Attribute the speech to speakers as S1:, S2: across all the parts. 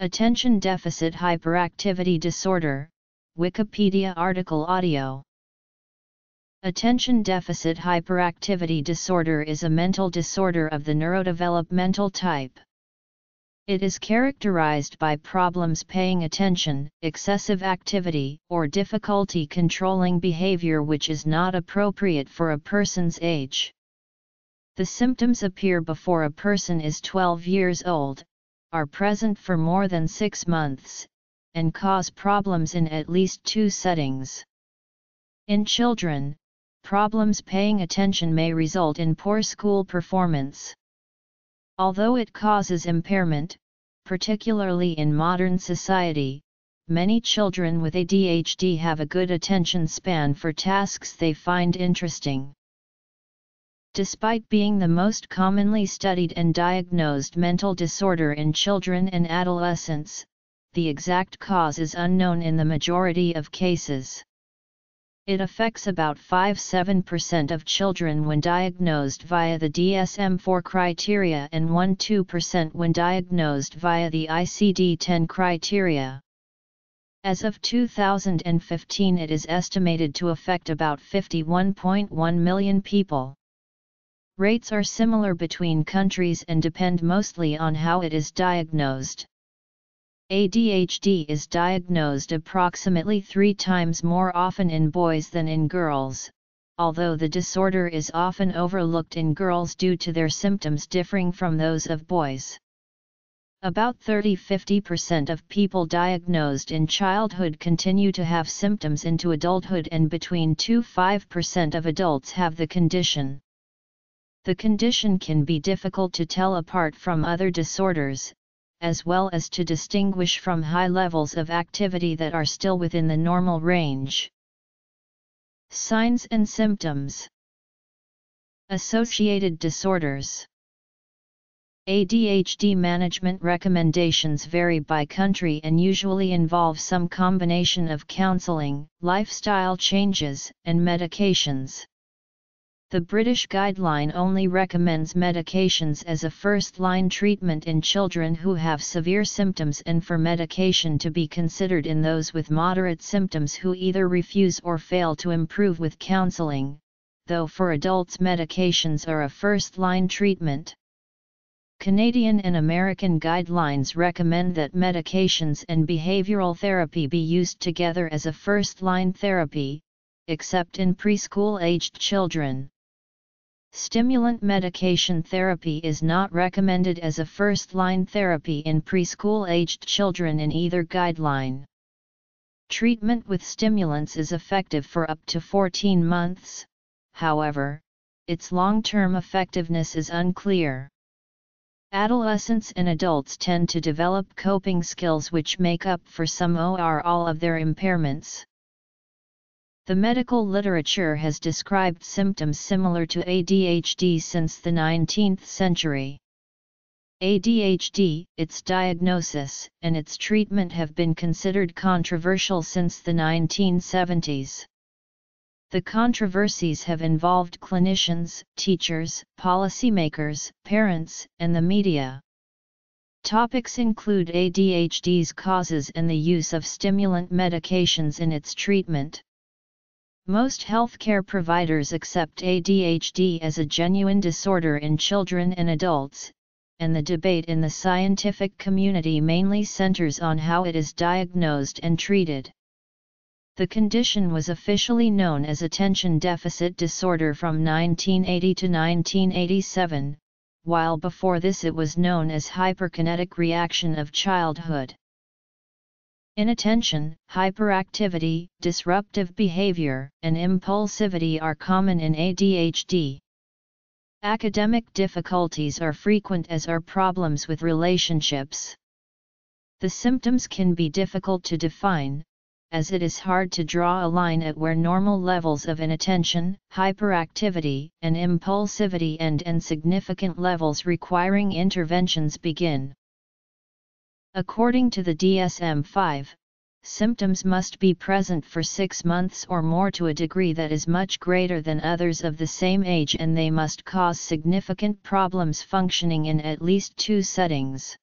S1: Attention Deficit Hyperactivity Disorder, Wikipedia article audio. Attention Deficit Hyperactivity Disorder is a mental disorder of the neurodevelopmental type. It is characterized by problems paying attention, excessive activity, or difficulty controlling behavior which is not appropriate for a person's age. The symptoms appear before a person is 12 years old, are present for more than six months, and cause problems in at least two settings. In children, problems paying attention may result in poor school performance. Although it causes impairment, particularly in modern society, many children with ADHD have a good attention span for tasks they find interesting. Despite being the most commonly studied and diagnosed mental disorder in children and adolescents, the exact cause is unknown in the majority of cases. It affects about 5-7% of children when diagnosed via the DSM-4 criteria and 1-2% when diagnosed via the ICD-10 criteria. As of 2015 it is estimated to affect about 51.1 million people. Rates are similar between countries and depend mostly on how it is diagnosed. ADHD is diagnosed approximately three times more often in boys than in girls, although the disorder is often overlooked in girls due to their symptoms differing from those of boys. About 30-50% of people diagnosed in childhood continue to have symptoms into adulthood and between 2-5% of adults have the condition the condition can be difficult to tell apart from other disorders, as well as to distinguish from high levels of activity that are still within the normal range. Signs and symptoms Associated disorders ADHD management recommendations vary by country and usually involve some combination of counseling, lifestyle changes, and medications. The British guideline only recommends medications as a first-line treatment in children who have severe symptoms and for medication to be considered in those with moderate symptoms who either refuse or fail to improve with counseling, though for adults medications are a first-line treatment. Canadian and American guidelines recommend that medications and behavioral therapy be used together as a first-line therapy, except in preschool-aged children. Stimulant medication therapy is not recommended as a first-line therapy in preschool-aged children in either guideline. Treatment with stimulants is effective for up to 14 months, however, its long-term effectiveness is unclear. Adolescents and adults tend to develop coping skills which make up for some or all of their impairments. The medical literature has described symptoms similar to ADHD since the 19th century. ADHD, its diagnosis, and its treatment have been considered controversial since the 1970s. The controversies have involved clinicians, teachers, policymakers, parents, and the media. Topics include ADHD's causes and the use of stimulant medications in its treatment. Most healthcare providers accept ADHD as a genuine disorder in children and adults, and the debate in the scientific community mainly centers on how it is diagnosed and treated. The condition was officially known as attention deficit disorder from 1980 to 1987, while before this it was known as hyperkinetic reaction of childhood. Inattention, hyperactivity, disruptive behavior, and impulsivity are common in ADHD. Academic difficulties are frequent as are problems with relationships. The symptoms can be difficult to define, as it is hard to draw a line at where normal levels of inattention, hyperactivity, and impulsivity end and significant levels requiring interventions begin. According to the DSM-5, symptoms must be present for six months or more to a degree that is much greater than others of the same age and they must cause significant problems functioning in at least two settings.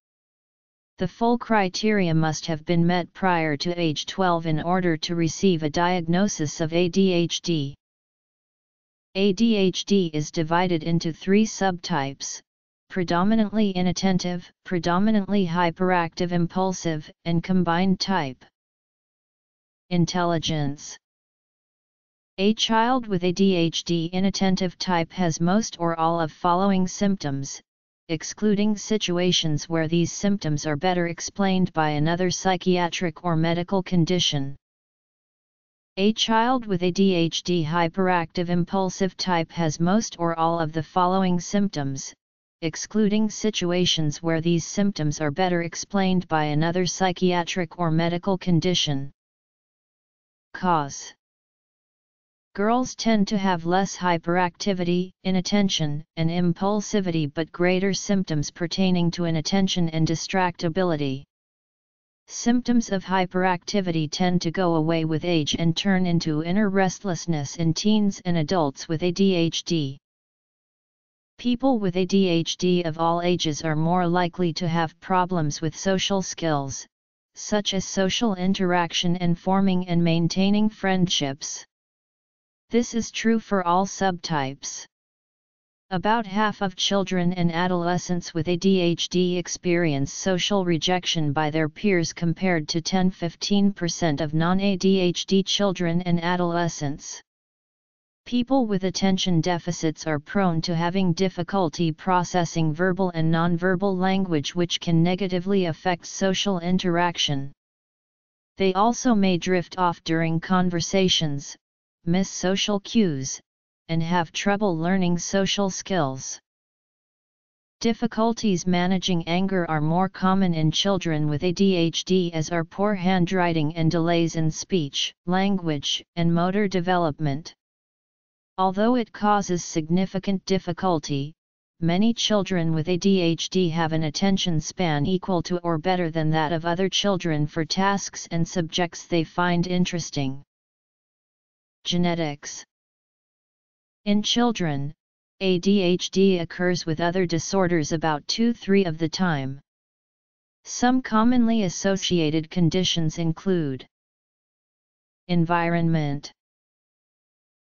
S1: The full criteria must have been met prior to age 12 in order to receive a diagnosis of ADHD. ADHD is divided into three subtypes, predominantly inattentive, predominantly hyperactive impulsive, and combined type. Intelligence A child with ADHD inattentive type has most or all of following symptoms, excluding situations where these symptoms are better explained by another psychiatric or medical condition. A child with ADHD hyperactive impulsive type has most or all of the following symptoms, excluding situations where these symptoms are better explained by another psychiatric or medical condition. Cause Girls tend to have less hyperactivity, inattention, and impulsivity but greater symptoms pertaining to inattention and distractibility. Symptoms of hyperactivity tend to go away with age and turn into inner restlessness in teens and adults with ADHD. People with ADHD of all ages are more likely to have problems with social skills, such as social interaction and forming and maintaining friendships. This is true for all subtypes. About half of children and adolescents with ADHD experience social rejection by their peers compared to 10-15% of non-ADHD children and adolescents. People with attention deficits are prone to having difficulty processing verbal and nonverbal language which can negatively affect social interaction. They also may drift off during conversations, miss social cues, and have trouble learning social skills. Difficulties managing anger are more common in children with ADHD as are poor handwriting and delays in speech, language, and motor development. Although it causes significant difficulty, many children with ADHD have an attention span equal to or better than that of other children for tasks and subjects they find interesting. Genetics In children, ADHD occurs with other disorders about 2-3 of the time. Some commonly associated conditions include Environment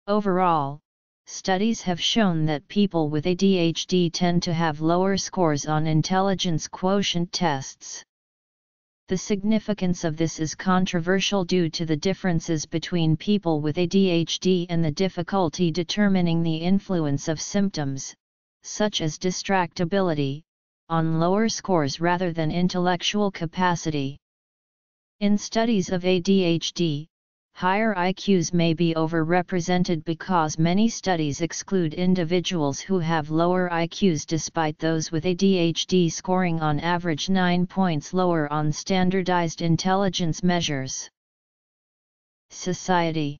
S1: Overall, studies have shown that people with ADHD tend to have lower scores on intelligence quotient tests. The significance of this is controversial due to the differences between people with ADHD and the difficulty determining the influence of symptoms, such as distractibility, on lower scores rather than intellectual capacity. In studies of ADHD, Higher IQs may be overrepresented because many studies exclude individuals who have lower IQs despite those with ADHD scoring on average 9 points lower on standardized intelligence measures. Society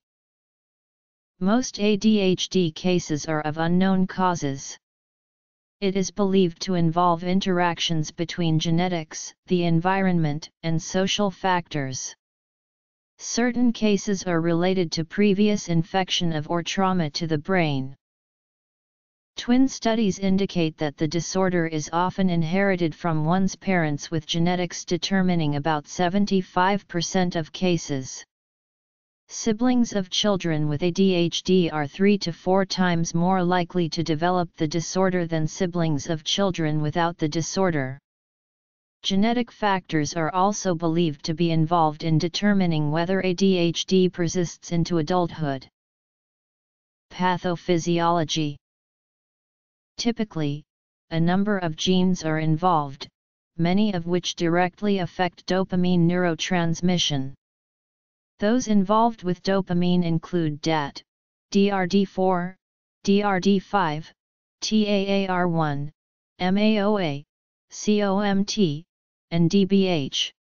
S1: Most ADHD cases are of unknown causes. It is believed to involve interactions between genetics, the environment, and social factors. Certain cases are related to previous infection of or trauma to the brain. Twin studies indicate that the disorder is often inherited from one's parents with genetics determining about 75% of cases. Siblings of children with ADHD are 3 to 4 times more likely to develop the disorder than siblings of children without the disorder. Genetic factors are also believed to be involved in determining whether ADHD persists into adulthood. Pathophysiology Typically, a number of genes are involved, many of which directly affect dopamine neurotransmission. Those involved with dopamine include DAT, DRD4, DRD5, TAAR1, MAOA, COMT, and DBH.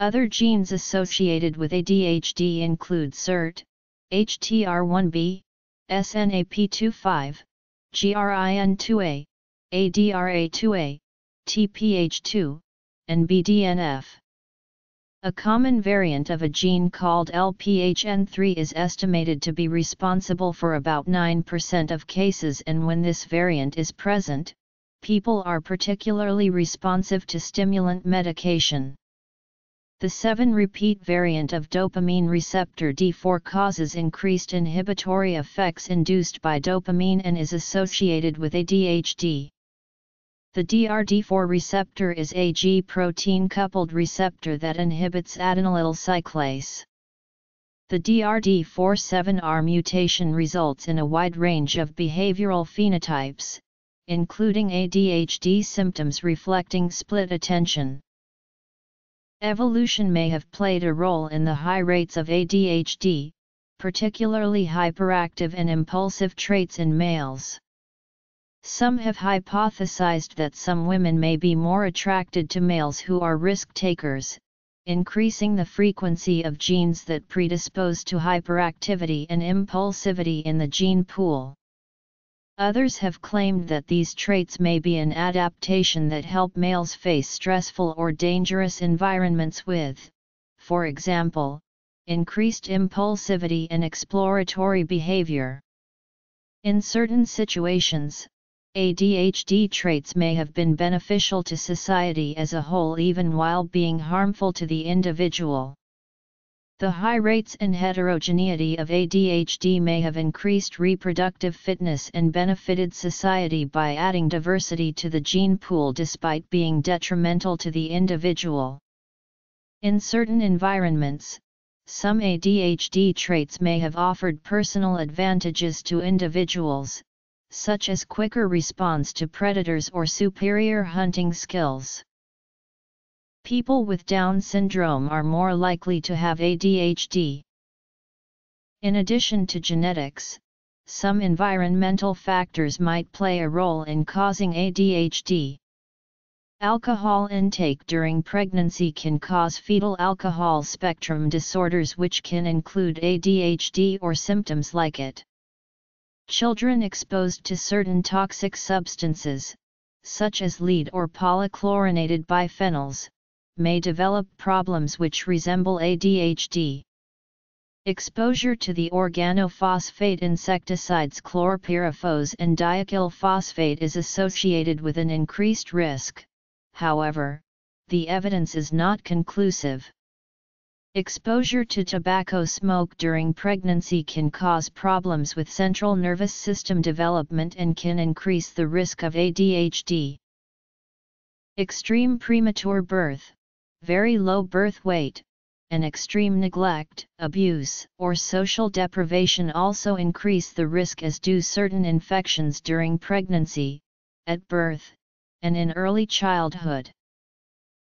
S1: Other genes associated with ADHD include SERT, HTR1B, SNAP25, GRIN2A, ADRA2A, TPH2, and BDNF. A common variant of a gene called LPHN3 is estimated to be responsible for about 9% of cases and when this variant is present, people are particularly responsive to stimulant medication. The 7-repeat variant of dopamine receptor D4 causes increased inhibitory effects induced by dopamine and is associated with ADHD. The DRD4 receptor is a G protein-coupled receptor that inhibits adenylyl cyclase. The DRD47R mutation results in a wide range of behavioral phenotypes, including ADHD symptoms reflecting split attention. Evolution may have played a role in the high rates of ADHD, particularly hyperactive and impulsive traits in males. Some have hypothesized that some women may be more attracted to males who are risk takers, increasing the frequency of genes that predispose to hyperactivity and impulsivity in the gene pool. Others have claimed that these traits may be an adaptation that help males face stressful or dangerous environments with, for example, increased impulsivity and exploratory behavior. In certain situations, ADHD traits may have been beneficial to society as a whole even while being harmful to the individual. The high rates and heterogeneity of ADHD may have increased reproductive fitness and benefited society by adding diversity to the gene pool despite being detrimental to the individual. In certain environments, some ADHD traits may have offered personal advantages to individuals, such as quicker response to predators or superior hunting skills. People with Down syndrome are more likely to have ADHD. In addition to genetics, some environmental factors might play a role in causing ADHD. Alcohol intake during pregnancy can cause fetal alcohol spectrum disorders which can include ADHD or symptoms like it. Children exposed to certain toxic substances, such as lead or polychlorinated biphenyls, may develop problems which resemble ADHD. Exposure to the organophosphate insecticides chlorpyrifos and dialkyl phosphate is associated with an increased risk, however, the evidence is not conclusive. Exposure to tobacco smoke during pregnancy can cause problems with central nervous system development and can increase the risk of ADHD. Extreme premature birth very low birth weight, and extreme neglect, abuse, or social deprivation also increase the risk as do certain infections during pregnancy, at birth, and in early childhood.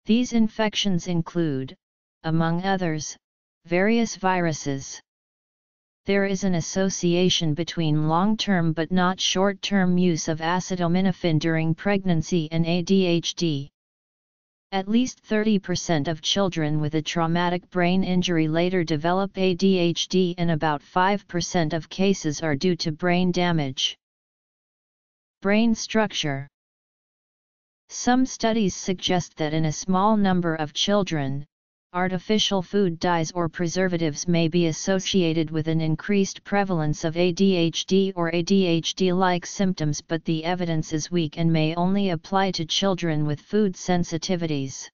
S1: These infections include, among others, various viruses. There is an association between long-term but not short-term use of acetaminophen during pregnancy and ADHD. At least 30% of children with a traumatic brain injury later develop ADHD and about 5% of cases are due to brain damage. Brain structure Some studies suggest that in a small number of children, artificial food dyes or preservatives may be associated with an increased prevalence of ADHD or ADHD-like symptoms but the evidence is weak and may only apply to children with food sensitivities.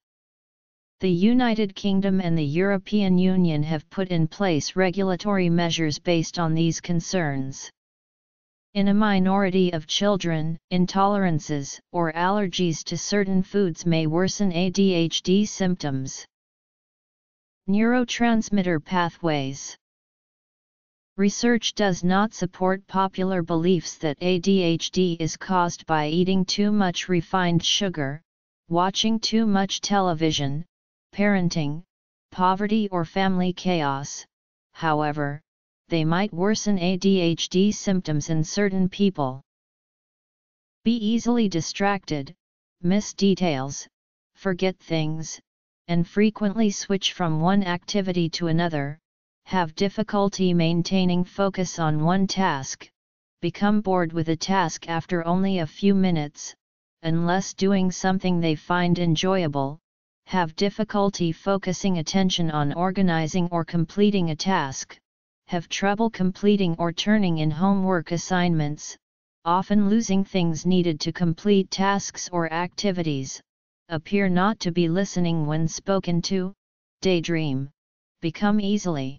S1: The United Kingdom and the European Union have put in place regulatory measures based on these concerns. In a minority of children, intolerances or allergies to certain foods may worsen ADHD symptoms. Neurotransmitter pathways Research does not support popular beliefs that ADHD is caused by eating too much refined sugar, watching too much television, parenting, poverty or family chaos, however, they might worsen ADHD symptoms in certain people. Be easily distracted, miss details, forget things, and frequently switch from one activity to another, have difficulty maintaining focus on one task, become bored with a task after only a few minutes, unless doing something they find enjoyable, have difficulty focusing attention on organizing or completing a task, have trouble completing or turning in homework assignments, often losing things needed to complete tasks or activities, appear not to be listening when spoken to, daydream, become easily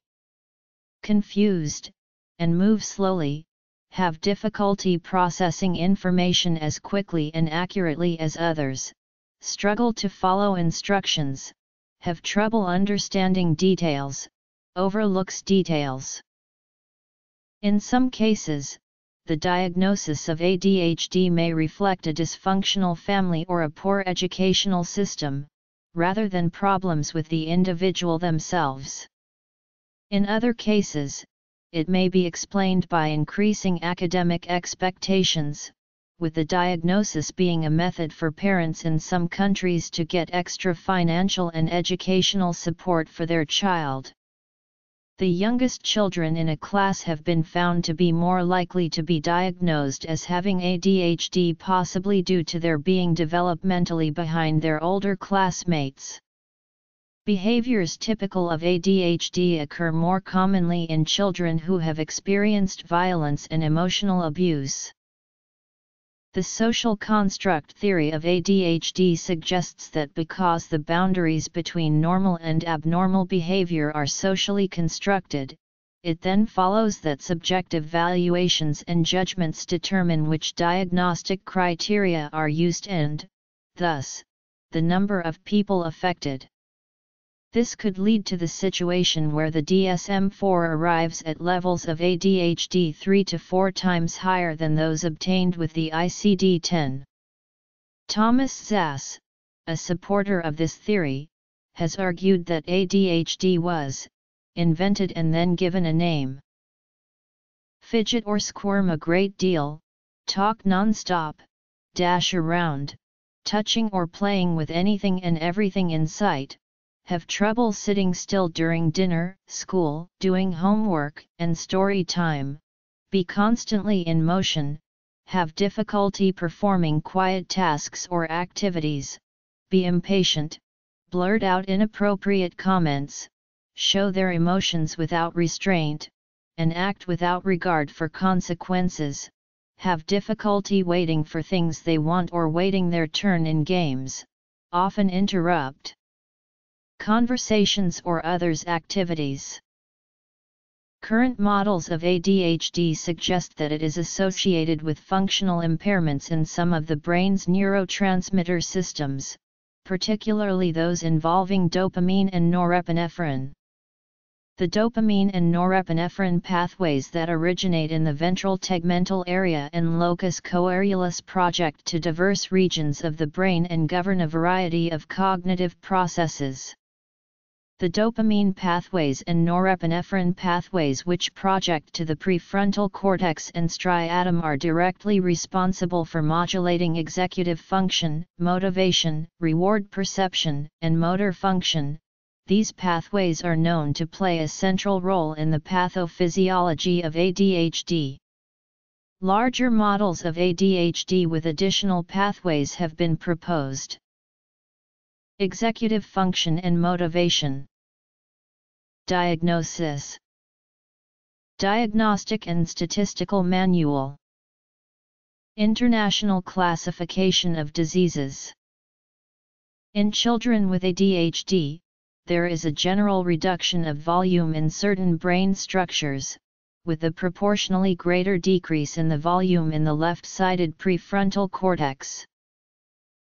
S1: confused, and move slowly, have difficulty processing information as quickly and accurately as others, struggle to follow instructions, have trouble understanding details, overlooks details. In some cases, the diagnosis of ADHD may reflect a dysfunctional family or a poor educational system, rather than problems with the individual themselves. In other cases, it may be explained by increasing academic expectations, with the diagnosis being a method for parents in some countries to get extra financial and educational support for their child. The youngest children in a class have been found to be more likely to be diagnosed as having ADHD possibly due to their being developmentally behind their older classmates. Behaviors typical of ADHD occur more commonly in children who have experienced violence and emotional abuse. The social construct theory of ADHD suggests that because the boundaries between normal and abnormal behavior are socially constructed, it then follows that subjective valuations and judgments determine which diagnostic criteria are used and, thus, the number of people affected. This could lead to the situation where the DSM-4 arrives at levels of ADHD 3 to 4 times higher than those obtained with the ICD-10. Thomas Szasz, a supporter of this theory, has argued that ADHD was invented and then given a name. Fidget or squirm a great deal, talk non-stop, dash around, touching or playing with anything and everything in sight, have trouble sitting still during dinner, school, doing homework, and story time, be constantly in motion, have difficulty performing quiet tasks or activities, be impatient, blurt out inappropriate comments, show their emotions without restraint, and act without regard for consequences, have difficulty waiting for things they want or waiting their turn in games, often interrupt conversations or others activities. Current models of ADHD suggest that it is associated with functional impairments in some of the brain's neurotransmitter systems, particularly those involving dopamine and norepinephrine. The dopamine and norepinephrine pathways that originate in the ventral tegmental area and locus coeruleus project to diverse regions of the brain and govern a variety of cognitive processes. The dopamine pathways and norepinephrine pathways which project to the prefrontal cortex and striatum are directly responsible for modulating executive function, motivation, reward perception, and motor function. These pathways are known to play a central role in the pathophysiology of ADHD. Larger models of ADHD with additional pathways have been proposed. Executive function and motivation. Diagnosis Diagnostic and Statistical Manual International Classification of Diseases In children with ADHD, there is a general reduction of volume in certain brain structures, with a proportionally greater decrease in the volume in the left-sided prefrontal cortex.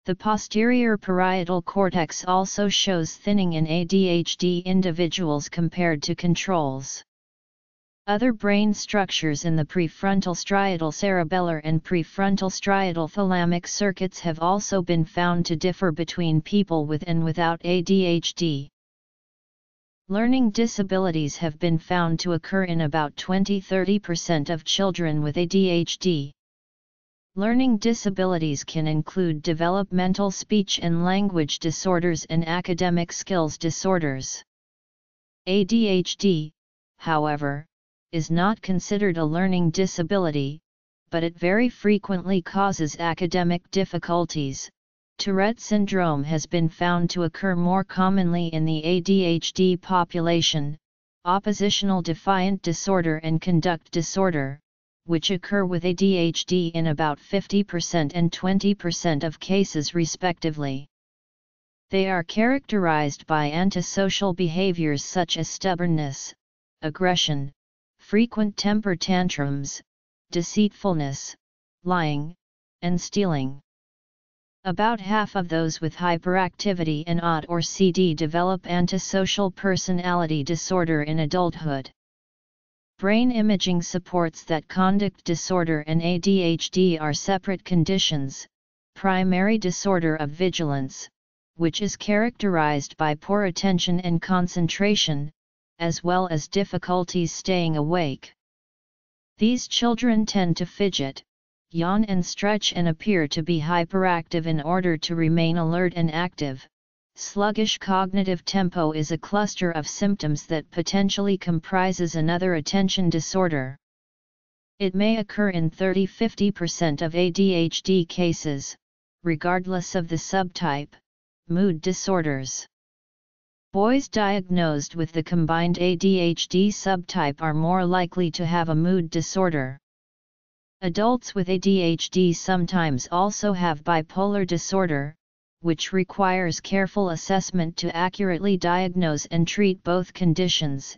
S1: The posterior parietal cortex also shows thinning in ADHD individuals compared to controls. Other brain structures in the prefrontal striatal cerebellar and prefrontal striatal thalamic circuits have also been found to differ between people with and without ADHD. Learning disabilities have been found to occur in about 20-30% of children with ADHD. Learning disabilities can include developmental speech and language disorders and academic skills disorders. ADHD, however, is not considered a learning disability, but it very frequently causes academic difficulties. Tourette syndrome has been found to occur more commonly in the ADHD population, oppositional defiant disorder and conduct disorder, which occur with ADHD in about 50% and 20% of cases respectively. They are characterized by antisocial behaviors such as stubbornness, aggression, frequent temper tantrums, deceitfulness, lying, and stealing. About half of those with hyperactivity and OD or CD develop antisocial personality disorder in adulthood. Brain imaging supports that conduct disorder and ADHD are separate conditions, primary disorder of vigilance, which is characterized by poor attention and concentration, as well as difficulties staying awake. These children tend to fidget, yawn and stretch and appear to be hyperactive in order to remain alert and active, Sluggish cognitive tempo is a cluster of symptoms that potentially comprises another attention disorder. It may occur in 30-50% of ADHD cases, regardless of the subtype, mood disorders. Boys diagnosed with the combined ADHD subtype are more likely to have a mood disorder. Adults with ADHD sometimes also have bipolar disorder, which requires careful assessment to accurately diagnose and treat both conditions.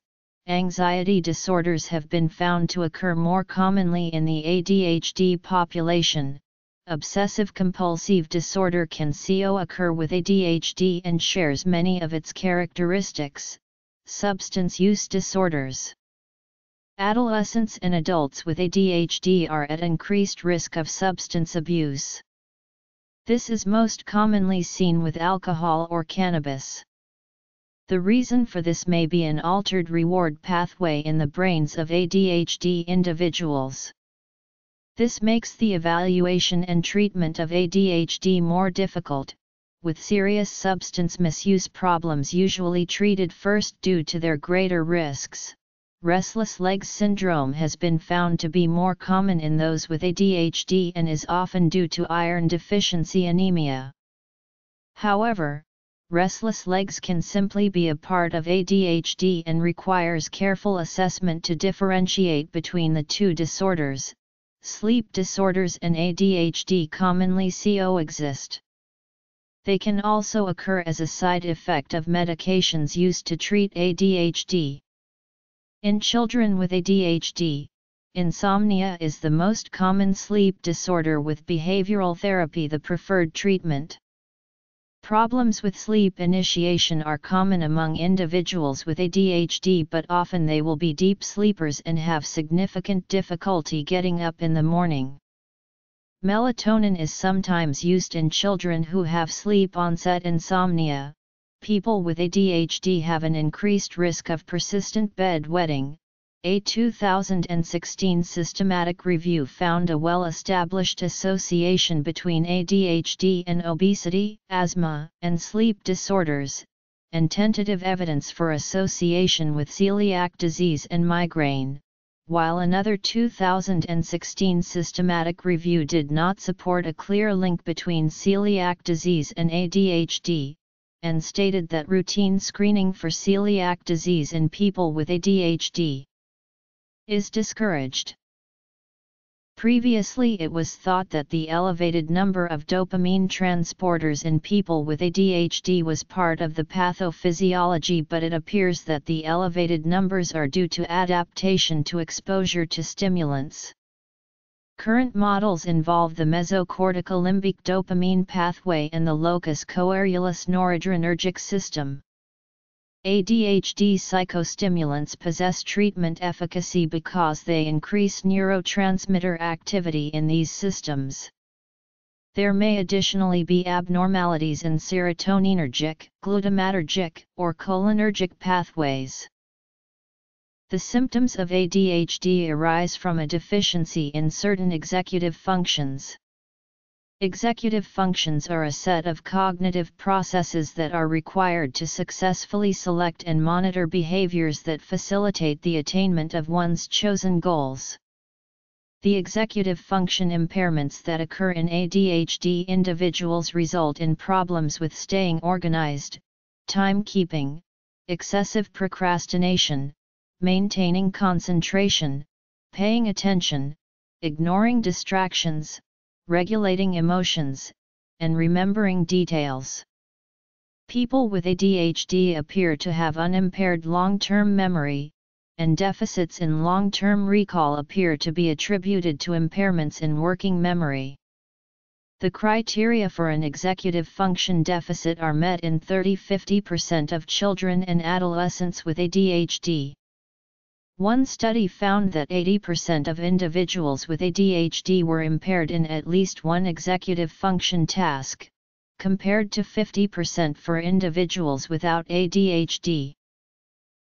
S1: Anxiety disorders have been found to occur more commonly in the ADHD population. Obsessive compulsive disorder can CO occur with ADHD and shares many of its characteristics. Substance use disorders. Adolescents and adults with ADHD are at increased risk of substance abuse. This is most commonly seen with alcohol or cannabis. The reason for this may be an altered reward pathway in the brains of ADHD individuals. This makes the evaluation and treatment of ADHD more difficult, with serious substance misuse problems usually treated first due to their greater risks. Restless legs syndrome has been found to be more common in those with ADHD and is often due to iron deficiency anemia. However, restless legs can simply be a part of ADHD and requires careful assessment to differentiate between the two disorders. Sleep disorders and ADHD commonly coexist. They can also occur as a side effect of medications used to treat ADHD. In children with ADHD, insomnia is the most common sleep disorder with behavioral therapy the preferred treatment. Problems with sleep initiation are common among individuals with ADHD but often they will be deep sleepers and have significant difficulty getting up in the morning. Melatonin is sometimes used in children who have sleep onset insomnia, people with ADHD have an increased risk of persistent bedwetting. A 2016 systematic review found a well established association between ADHD and obesity, asthma, and sleep disorders, and tentative evidence for association with celiac disease and migraine, while another 2016 systematic review did not support a clear link between celiac disease and ADHD, and stated that routine screening for celiac disease in people with ADHD is discouraged. Previously it was thought that the elevated number of dopamine transporters in people with ADHD was part of the pathophysiology but it appears that the elevated numbers are due to adaptation to exposure to stimulants. Current models involve the mesocortical limbic dopamine pathway and the locus coeruleus noradrenergic system. ADHD psychostimulants possess treatment efficacy because they increase neurotransmitter activity in these systems. There may additionally be abnormalities in serotoninergic, glutamatergic, or cholinergic pathways. The symptoms of ADHD arise from a deficiency in certain executive functions. Executive functions are a set of cognitive processes that are required to successfully select and monitor behaviors that facilitate the attainment of one's chosen goals. The executive function impairments that occur in ADHD individuals result in problems with staying organized, timekeeping, excessive procrastination, maintaining concentration, paying attention, ignoring distractions, regulating emotions, and remembering details. People with ADHD appear to have unimpaired long-term memory, and deficits in long-term recall appear to be attributed to impairments in working memory. The criteria for an executive function deficit are met in 30-50% of children and adolescents with ADHD. One study found that 80% of individuals with ADHD were impaired in at least one executive function task, compared to 50% for individuals without ADHD.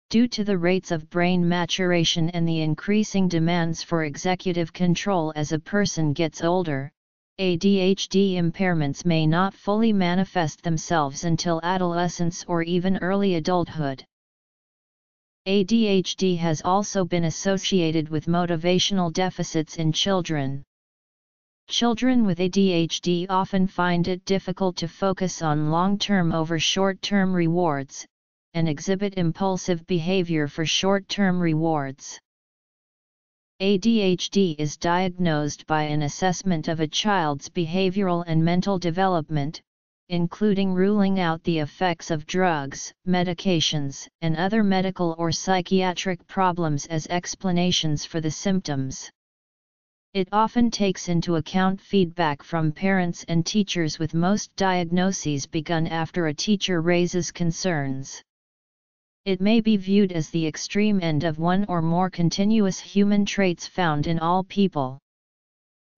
S1: Due to the rates of brain maturation and the increasing demands for executive control as a person gets older, ADHD impairments may not fully manifest themselves until adolescence or even early adulthood. ADHD has also been associated with motivational deficits in children. Children with ADHD often find it difficult to focus on long-term over short-term rewards, and exhibit impulsive behavior for short-term rewards. ADHD is diagnosed by an assessment of a child's behavioral and mental development, including ruling out the effects of drugs, medications, and other medical or psychiatric problems as explanations for the symptoms. It often takes into account feedback from parents and teachers with most diagnoses begun after a teacher raises concerns. It may be viewed as the extreme end of one or more continuous human traits found in all people.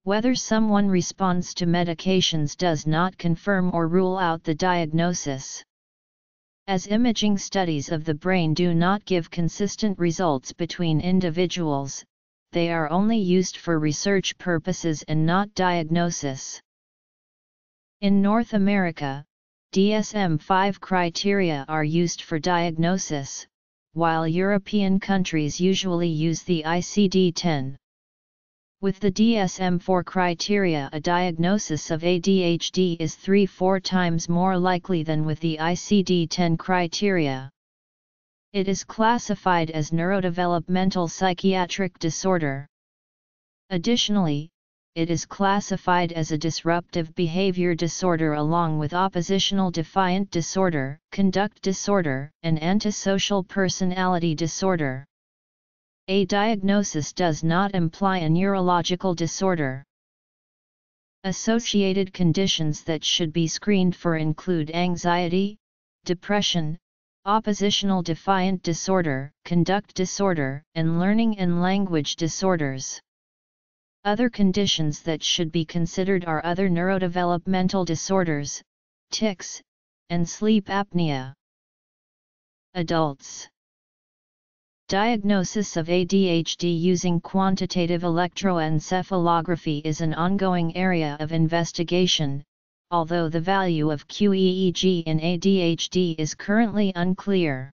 S1: Whether someone responds to medications does not confirm or rule out the diagnosis. As imaging studies of the brain do not give consistent results between individuals, they are only used for research purposes and not diagnosis. In North America, DSM-5 criteria are used for diagnosis, while European countries usually use the ICD-10. With the DSM-4 criteria a diagnosis of ADHD is 3-4 times more likely than with the ICD-10 criteria. It is classified as neurodevelopmental psychiatric disorder. Additionally, it is classified as a disruptive behavior disorder along with oppositional defiant disorder, conduct disorder, and antisocial personality disorder. A diagnosis does not imply a neurological disorder. Associated conditions that should be screened for include anxiety, depression, oppositional defiant disorder, conduct disorder, and learning and language disorders. Other conditions that should be considered are other neurodevelopmental disorders, tics, and sleep apnea. Adults Diagnosis of ADHD using quantitative electroencephalography is an ongoing area of investigation, although the value of QEEG in ADHD is currently unclear.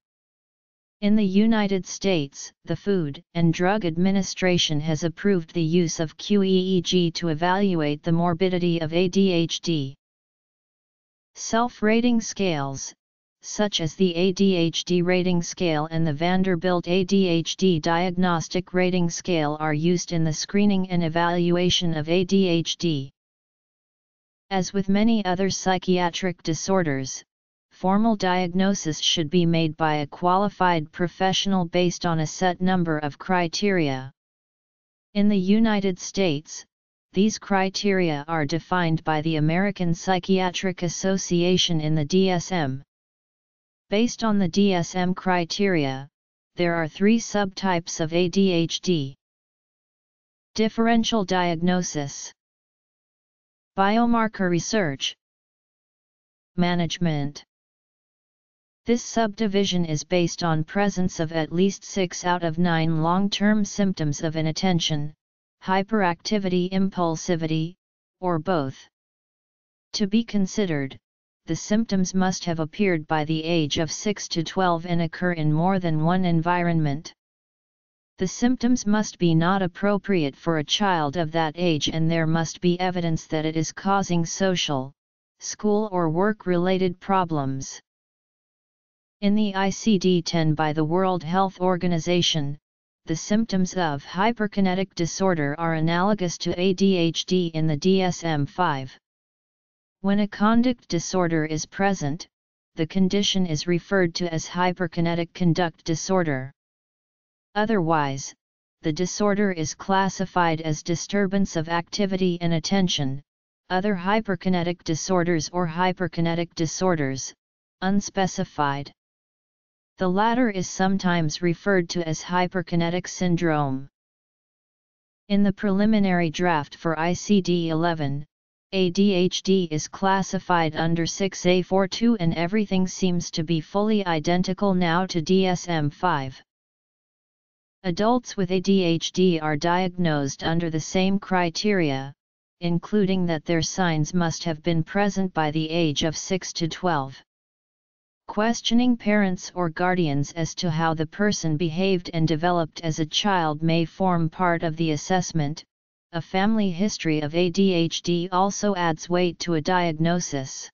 S1: In the United States, the Food and Drug Administration has approved the use of QEEG to evaluate the morbidity of ADHD. Self-rating scales, such as the ADHD Rating Scale and the Vanderbilt ADHD Diagnostic Rating Scale are used in the screening and evaluation of ADHD. As with many other psychiatric disorders, formal diagnosis should be made by a qualified professional based on a set number of criteria. In the United States, these criteria are defined by the American Psychiatric Association in the DSM. Based on the DSM criteria, there are three subtypes of ADHD. Differential diagnosis Biomarker research Management This subdivision is based on presence of at least 6 out of 9 long-term symptoms of inattention, hyperactivity impulsivity, or both. To be considered, the symptoms must have appeared by the age of 6 to 12 and occur in more than one environment. The symptoms must be not appropriate for a child of that age and there must be evidence that it is causing social, school or work-related problems. In the ICD-10 by the World Health Organization, the symptoms of hyperkinetic disorder are analogous to ADHD in the DSM-5. When a conduct disorder is present, the condition is referred to as hyperkinetic conduct disorder. Otherwise, the disorder is classified as disturbance of activity and attention, other hyperkinetic disorders or hyperkinetic disorders, unspecified. The latter is sometimes referred to as hyperkinetic syndrome. In the preliminary draft for ICD-11, ADHD is classified under 6A42 and everything seems to be fully identical now to DSM-5. Adults with ADHD are diagnosed under the same criteria, including that their signs must have been present by the age of 6 to 12. Questioning parents or guardians as to how the person behaved and developed as a child may form part of the assessment. A family history of ADHD also adds weight to a diagnosis.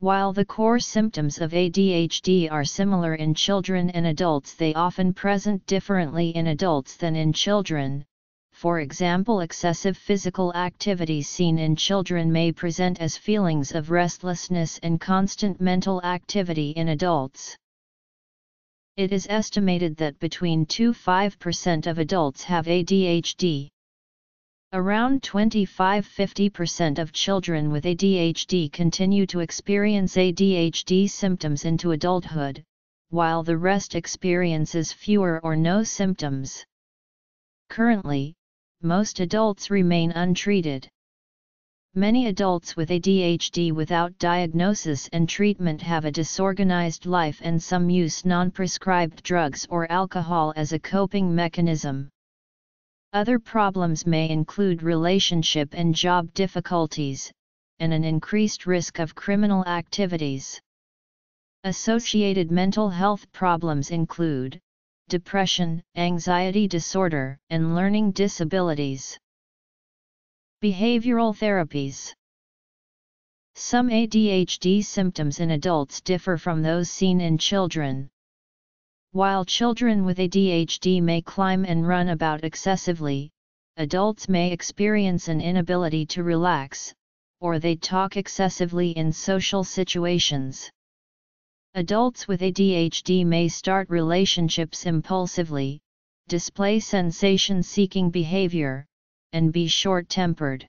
S1: While the core symptoms of ADHD are similar in children and adults, they often present differently in adults than in children, for example excessive physical activity seen in children may present as feelings of restlessness and constant mental activity in adults. It is estimated that between 2-5% of adults have ADHD. Around 25-50% of children with ADHD continue to experience ADHD symptoms into adulthood, while the rest experiences fewer or no symptoms. Currently, most adults remain untreated. Many adults with ADHD without diagnosis and treatment have a disorganized life and some use non-prescribed drugs or alcohol as a coping mechanism. Other problems may include relationship and job difficulties, and an increased risk of criminal activities. Associated mental health problems include depression, anxiety disorder, and learning disabilities. Behavioral therapies Some ADHD symptoms in adults differ from those seen in children. While children with ADHD may climb and run about excessively, adults may experience an inability to relax, or they talk excessively in social situations. Adults with ADHD may start relationships impulsively, display sensation-seeking behavior, and be short-tempered.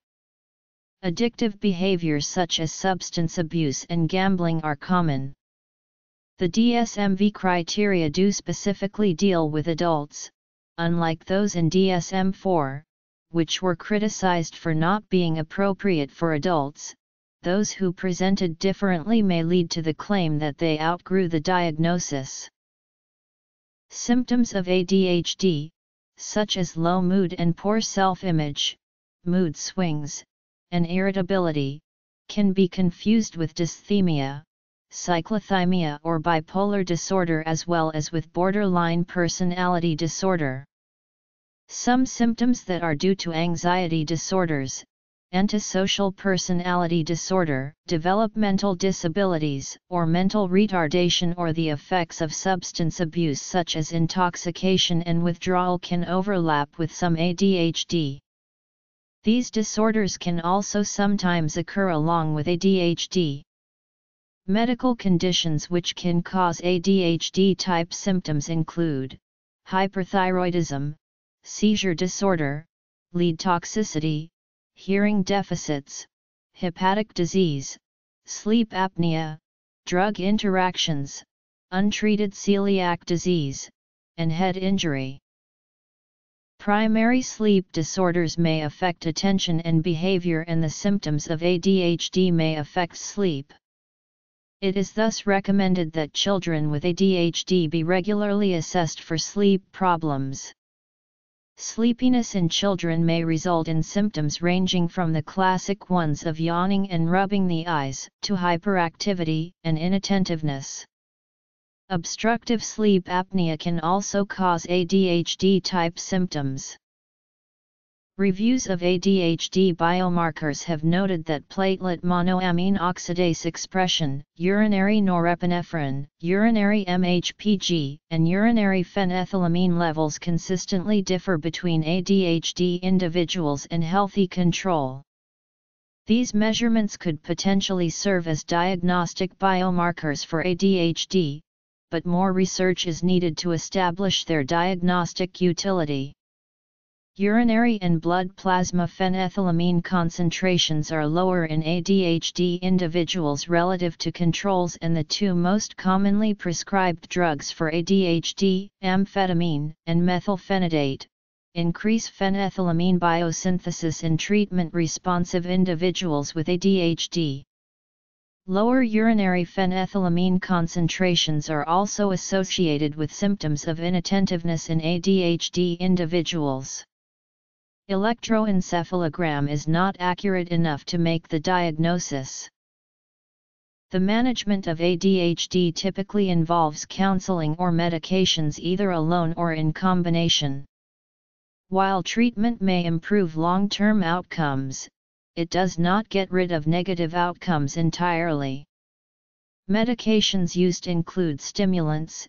S1: Addictive behaviors such as substance abuse and gambling are common. The DSM-V criteria do specifically deal with adults, unlike those in DSM-4, which were criticized for not being appropriate for adults, those who presented differently may lead to the claim that they outgrew the diagnosis. Symptoms of ADHD, such as low mood and poor self-image, mood swings, and irritability, can be confused with dysthymia, cyclothymia or bipolar disorder as well as with borderline personality disorder. Some symptoms that are due to anxiety disorders, antisocial personality disorder, developmental disabilities, or mental retardation or the effects of substance abuse such as intoxication and withdrawal can overlap with some ADHD. These disorders can also sometimes occur along with ADHD. Medical conditions which can cause ADHD-type symptoms include hyperthyroidism, seizure disorder, lead toxicity, hearing deficits, hepatic disease, sleep apnea, drug interactions, untreated celiac disease, and head injury. Primary sleep disorders may affect attention and behavior and the symptoms of ADHD may affect sleep. It is thus recommended that children with ADHD be regularly assessed for sleep problems. Sleepiness in children may result in symptoms ranging from the classic ones of yawning and rubbing the eyes, to hyperactivity and inattentiveness. Obstructive sleep apnea can also cause ADHD-type symptoms. Reviews of ADHD biomarkers have noted that platelet monoamine oxidase expression, urinary norepinephrine, urinary MHPG, and urinary phenethylamine levels consistently differ between ADHD individuals and healthy control. These measurements could potentially serve as diagnostic biomarkers for ADHD, but more research is needed to establish their diagnostic utility. Urinary and blood plasma phenethylamine concentrations are lower in ADHD individuals relative to controls and the two most commonly prescribed drugs for ADHD, amphetamine and methylphenidate, increase phenethylamine biosynthesis in treatment-responsive individuals with ADHD. Lower urinary phenethylamine concentrations are also associated with symptoms of inattentiveness in ADHD individuals. Electroencephalogram is not accurate enough to make the diagnosis. The management of ADHD typically involves counseling or medications either alone or in combination. While treatment may improve long-term outcomes, it does not get rid of negative outcomes entirely. Medications used include stimulants,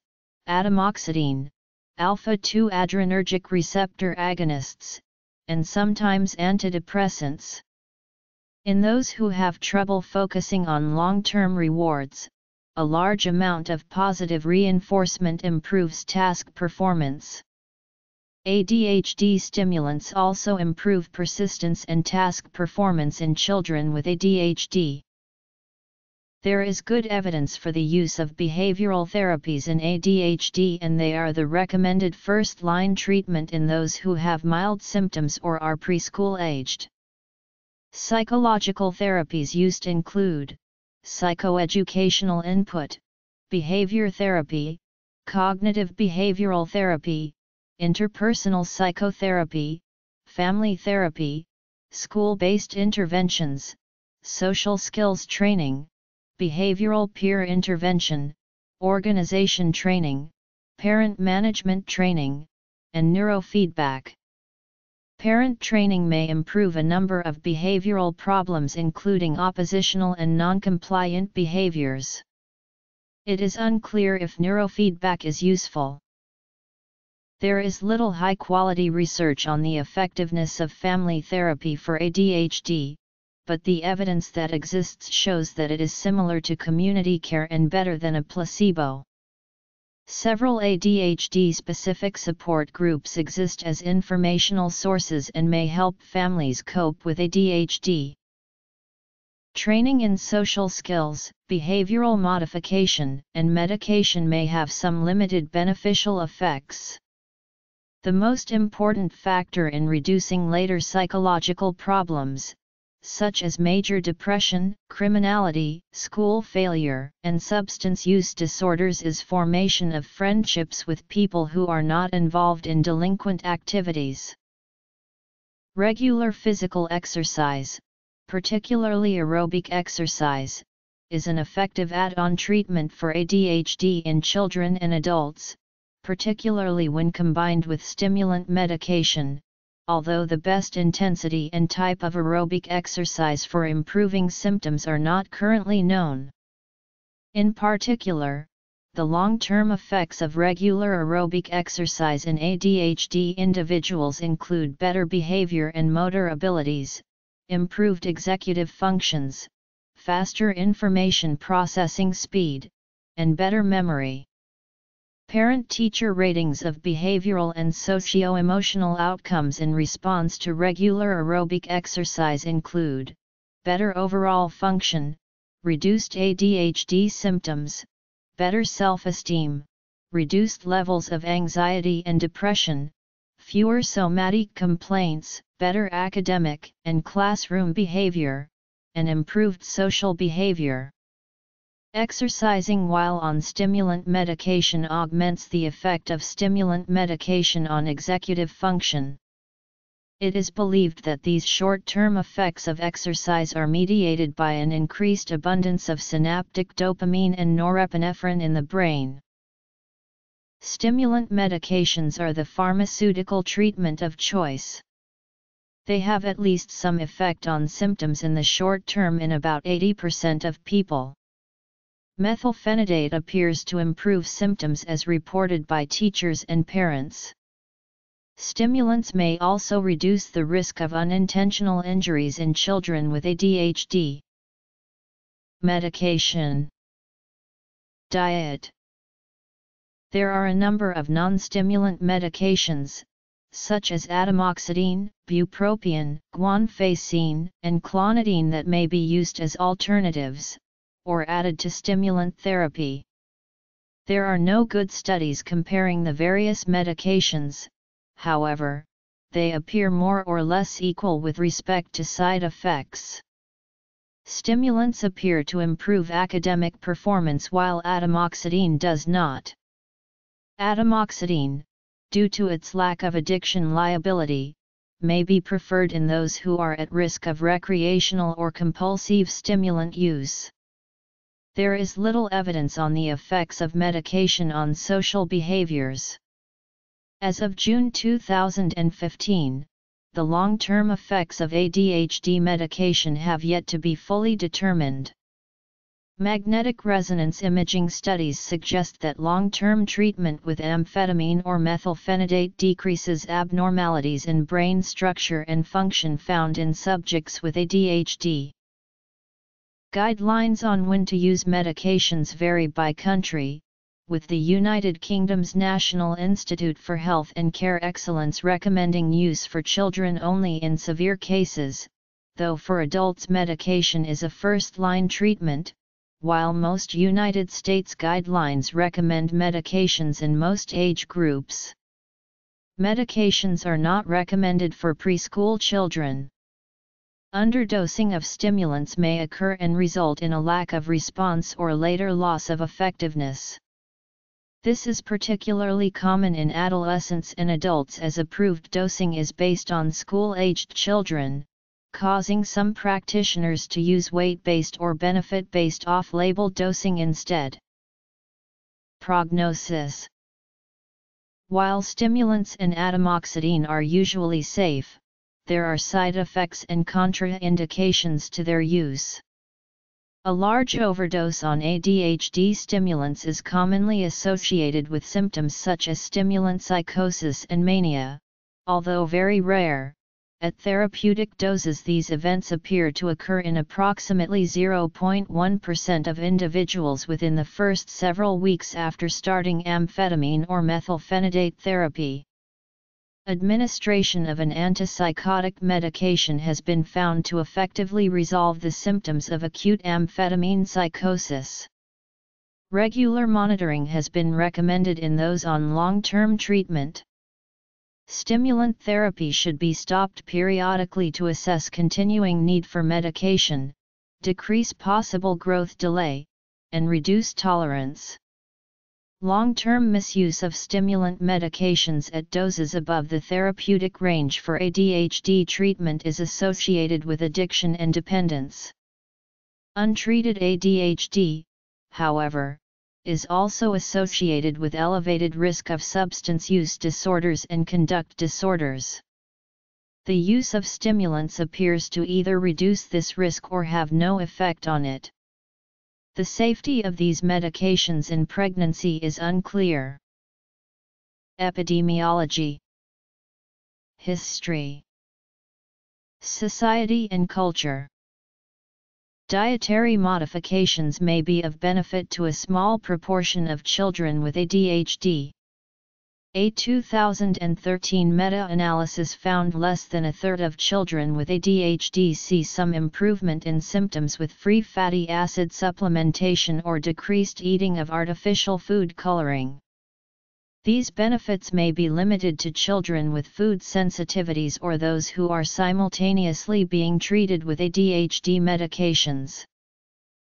S1: atomoxetine, alpha-2 adrenergic receptor agonists, and sometimes antidepressants. In those who have trouble focusing on long-term rewards, a large amount of positive reinforcement improves task performance. ADHD stimulants also improve persistence and task performance in children with ADHD. There is good evidence for the use of behavioral therapies in ADHD and they are the recommended first-line treatment in those who have mild symptoms or are preschool aged. Psychological therapies used include psychoeducational input, behavior therapy, cognitive behavioral therapy, interpersonal psychotherapy, family therapy, school-based interventions, social skills training, behavioral peer intervention, organization training, parent management training, and neurofeedback. Parent training may improve a number of behavioral problems including oppositional and non-compliant behaviors. It is unclear if neurofeedback is useful. There is little high-quality research on the effectiveness of family therapy for ADHD, but the evidence that exists shows that it is similar to community care and better than a placebo. Several ADHD-specific support groups exist as informational sources and may help families cope with ADHD. Training in social skills, behavioral modification, and medication may have some limited beneficial effects. The most important factor in reducing later psychological problems, such as major depression, criminality, school failure, and substance use disorders is formation of friendships with people who are not involved in delinquent activities. Regular physical exercise, particularly aerobic exercise, is an effective add-on treatment for ADHD in children and adults, particularly when combined with stimulant medication, although the best intensity and type of aerobic exercise for improving symptoms are not currently known. In particular, the long-term effects of regular aerobic exercise in ADHD individuals include better behavior and motor abilities, improved executive functions, faster information processing speed, and better memory. Parent-teacher ratings of behavioral and socio-emotional outcomes in response to regular aerobic exercise include better overall function, reduced ADHD symptoms, better self-esteem, reduced levels of anxiety and depression, fewer somatic complaints, better academic and classroom behavior, and improved social behavior. Exercising while on stimulant medication augments the effect of stimulant medication on executive function. It is believed that these short-term effects of exercise are mediated by an increased abundance of synaptic dopamine and norepinephrine in the brain. Stimulant medications are the pharmaceutical treatment of choice. They have at least some effect on symptoms in the short term in about 80% of people. Methylphenidate appears to improve symptoms as reported by teachers and parents. Stimulants may also reduce the risk of unintentional injuries in children with ADHD. Medication Diet There are a number of non-stimulant medications, such as atomoxetine, bupropion, guanfacine, and clonidine that may be used as alternatives, or added to stimulant therapy. There are no good studies comparing the various medications, however, they appear more or less equal with respect to side effects. Stimulants appear to improve academic performance while atomoxetine does not. Atomoxetine, due to its lack of addiction liability, may be preferred in those who are at risk of recreational or compulsive stimulant use. There is little evidence on the effects of medication on social behaviors. As of June 2015, the long-term effects of ADHD medication have yet to be fully determined. Magnetic resonance imaging studies suggest that long-term treatment with amphetamine or methylphenidate decreases abnormalities in brain structure and function found in subjects with ADHD. Guidelines on when to use medications vary by country, with the United Kingdom's National Institute for Health and Care Excellence recommending use for children only in severe cases, though for adults medication is a first-line treatment, while most United States guidelines recommend medications in most age groups. Medications are not recommended for preschool children. Underdosing of stimulants may occur and result in a lack of response or later loss of effectiveness. This is particularly common in adolescents and adults as approved dosing is based on school-aged children, causing some practitioners to use weight-based or benefit-based off-label dosing instead. Prognosis While stimulants and atomoxetine are usually safe, there are side effects and contraindications to their use. A large overdose on ADHD stimulants is commonly associated with symptoms such as stimulant psychosis and mania, although very rare. At therapeutic doses these events appear to occur in approximately 0.1% of individuals within the first several weeks after starting amphetamine or methylphenidate therapy. Administration of an antipsychotic medication has been found to effectively resolve the symptoms of acute amphetamine psychosis. Regular monitoring has been recommended in those on long-term treatment. Stimulant therapy should be stopped periodically to assess continuing need for medication, decrease possible growth delay, and reduce tolerance. Long-term misuse of stimulant medications at doses above the therapeutic range for ADHD treatment is associated with addiction and dependence. Untreated ADHD, however, is also associated with elevated risk of substance use disorders and conduct disorders. The use of stimulants appears to either reduce this risk or have no effect on it. The safety of these medications in pregnancy is unclear. Epidemiology History Society and culture Dietary modifications may be of benefit to a small proportion of children with ADHD. A 2013 meta-analysis found less than a third of children with ADHD see some improvement in symptoms with free fatty acid supplementation or decreased eating of artificial food coloring. These benefits may be limited to children with food sensitivities or those who are simultaneously being treated with ADHD medications.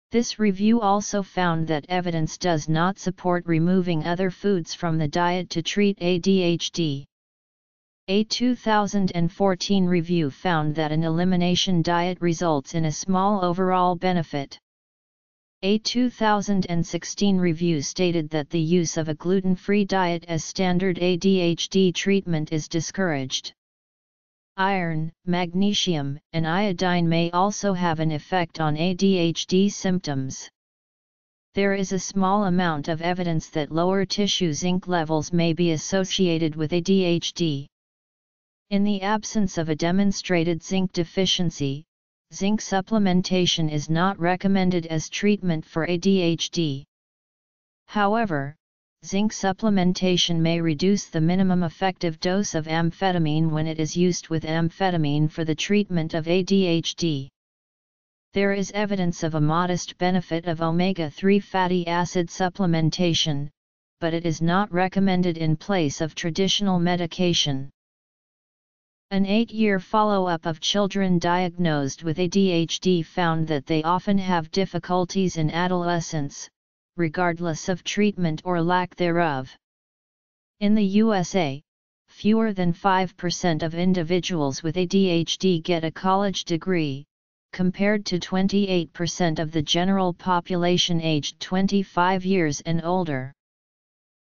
S1: This review also found that evidence does not support removing other foods from the diet to treat ADHD. A 2014 review found that an elimination diet results in a small overall benefit. A 2016 review stated that the use of a gluten-free diet as standard ADHD treatment is discouraged. Iron, magnesium, and iodine may also have an effect on ADHD symptoms. There is a small amount of evidence that lower tissue zinc levels may be associated with ADHD. In the absence of a demonstrated zinc deficiency, zinc supplementation is not recommended as treatment for ADHD. However, zinc supplementation may reduce the minimum effective dose of amphetamine when it is used with amphetamine for the treatment of ADHD. There is evidence of a modest benefit of omega-3 fatty acid supplementation, but it is not recommended in place of traditional medication. An eight-year follow-up of children diagnosed with ADHD found that they often have difficulties in adolescence, regardless of treatment or lack thereof. In the USA, fewer than 5% of individuals with ADHD get a college degree, compared to 28% of the general population aged 25 years and older.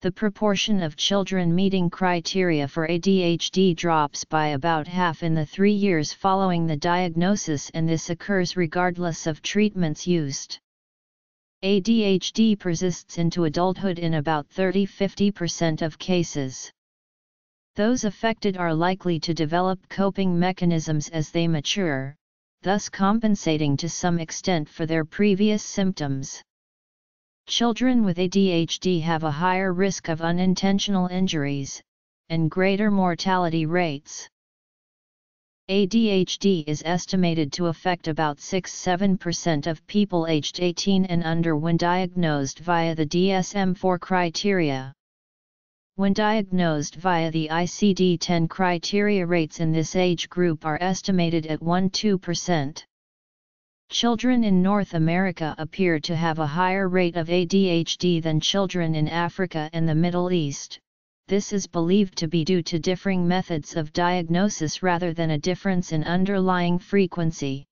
S1: The proportion of children meeting criteria for ADHD drops by about half in the three years following the diagnosis and this occurs regardless of treatments used. ADHD persists into adulthood in about 30-50% of cases. Those affected are likely to develop coping mechanisms as they mature, thus compensating to some extent for their previous symptoms. Children with ADHD have a higher risk of unintentional injuries, and greater mortality rates. ADHD is estimated to affect about 6-7% of people aged 18 and under when diagnosed via the DSM-4 criteria. When diagnosed via the ICD-10 criteria rates in this age group are estimated at 1-2%. Children in North America appear to have a higher rate of ADHD than children in Africa and the Middle East, this is believed to be due to differing methods of diagnosis rather than a difference in underlying frequency.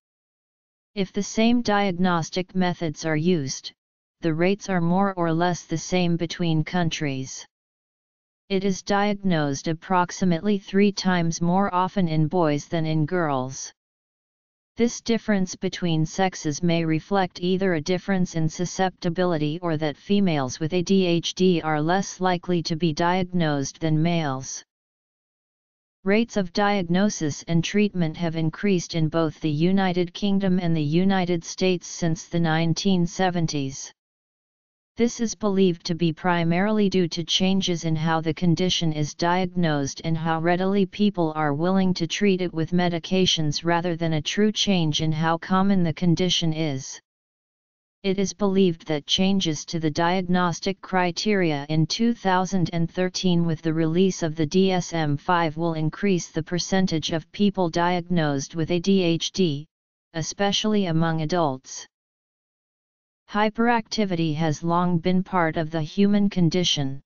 S1: If the same diagnostic methods are used, the rates are more or less the same between countries. It is diagnosed approximately three times more often in boys than in girls. This difference between sexes may reflect either a difference in susceptibility or that females with ADHD are less likely to be diagnosed than males. Rates of diagnosis and treatment have increased in both the United Kingdom and the United States since the 1970s. This is believed to be primarily due to changes in how the condition is diagnosed and how readily people are willing to treat it with medications rather than a true change in how common the condition is. It is believed that changes to the diagnostic criteria in 2013 with the release of the DSM-5 will increase the percentage of people diagnosed with ADHD, especially among adults. Hyperactivity has long been part of the human condition.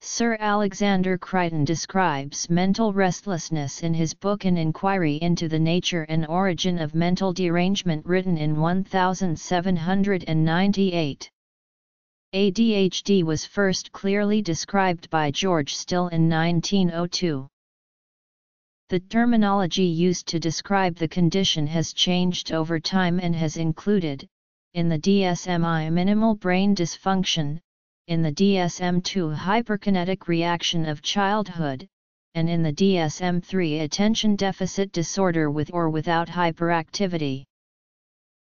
S1: Sir Alexander Crichton describes mental restlessness in his book An Inquiry into the Nature and Origin of Mental Derangement written in 1798. ADHD was first clearly described by George Still in 1902. The terminology used to describe the condition has changed over time and has included, in the DSM-I minimal brain dysfunction, in the DSM-2 hyperkinetic reaction of childhood, and in the DSM-3 attention deficit disorder with or without hyperactivity.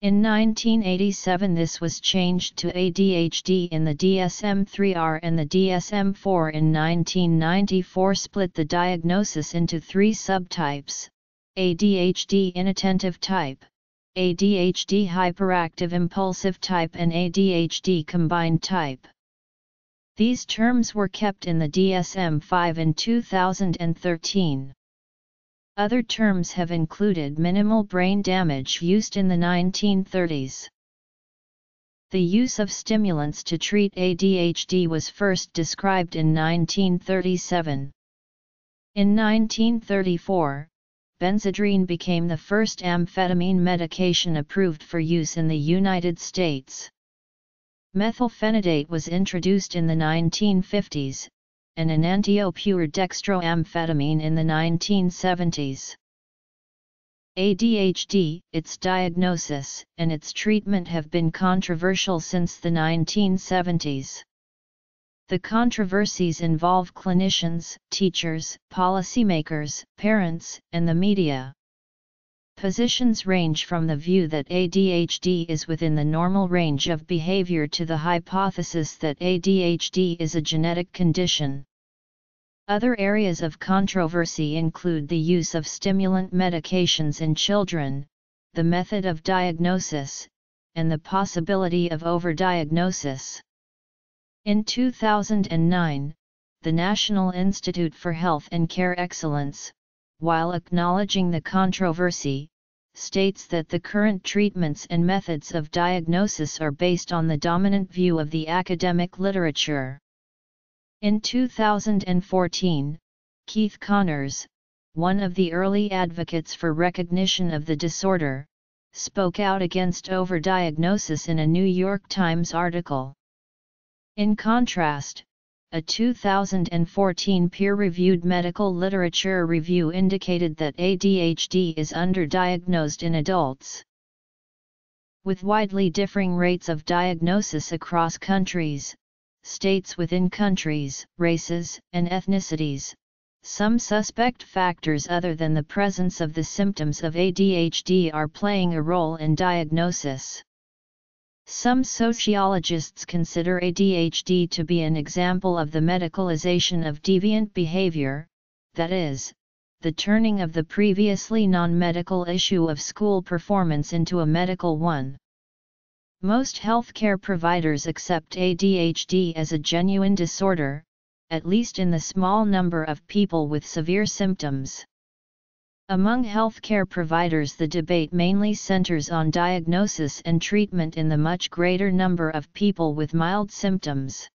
S1: In 1987 this was changed to ADHD in the DSM-3R and the DSM-4 in 1994 split the diagnosis into three subtypes, ADHD inattentive type, ADHD hyperactive impulsive type and ADHD combined type. These terms were kept in the DSM-5 in 2013. Other terms have included minimal brain damage used in the 1930s. The use of stimulants to treat ADHD was first described in 1937. In 1934, Benzedrine became the first amphetamine medication approved for use in the United States. Methylphenidate was introduced in the 1950s, and enantiopure dextroamphetamine in the 1970s. ADHD, its diagnosis, and its treatment have been controversial since the 1970s. The controversies involve clinicians, teachers, policymakers, parents, and the media. Positions range from the view that ADHD is within the normal range of behavior to the hypothesis that ADHD is a genetic condition. Other areas of controversy include the use of stimulant medications in children, the method of diagnosis, and the possibility of overdiagnosis. In 2009, the National Institute for Health and Care Excellence, while acknowledging the controversy, states that the current treatments and methods of diagnosis are based on the dominant view of the academic literature. In 2014, Keith Conners, one of the early advocates for recognition of the disorder, spoke out against overdiagnosis in a New York Times article. In contrast, a 2014 peer-reviewed medical literature review indicated that ADHD is underdiagnosed in adults. With widely differing rates of diagnosis across countries, states within countries, races, and ethnicities, some suspect factors other than the presence of the symptoms of ADHD are playing a role in diagnosis. Some sociologists consider ADHD to be an example of the medicalization of deviant behavior, that is, the turning of the previously non-medical issue of school performance into a medical one. Most healthcare providers accept ADHD as a genuine disorder, at least in the small number of people with severe symptoms. Among healthcare providers the debate mainly centers on diagnosis and treatment in the much greater number of people with mild symptoms.